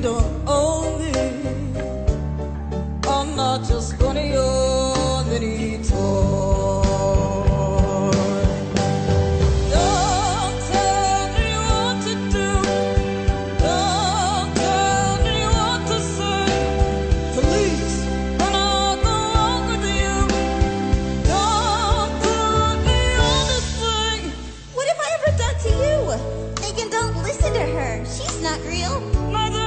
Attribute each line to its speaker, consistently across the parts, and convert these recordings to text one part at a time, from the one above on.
Speaker 1: you don't own me. I'm not just your many toys. Don't tell me what if I
Speaker 2: ever done to do. Don't
Speaker 3: tell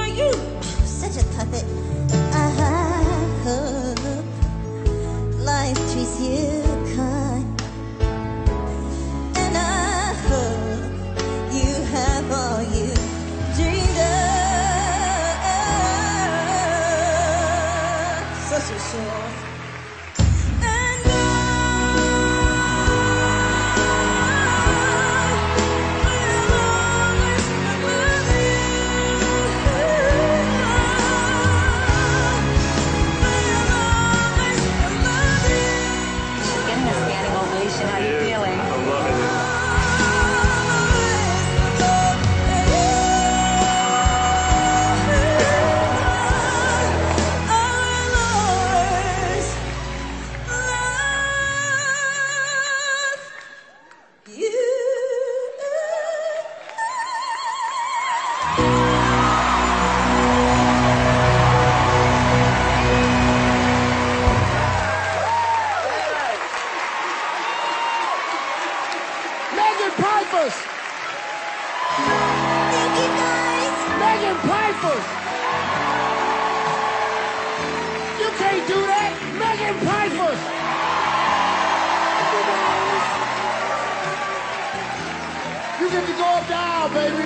Speaker 3: 就
Speaker 4: 说。Pipers!
Speaker 2: Thank you guys.
Speaker 4: Megan Pipers! You can't do that! Megan Pipers! You get to go up the aisle, baby.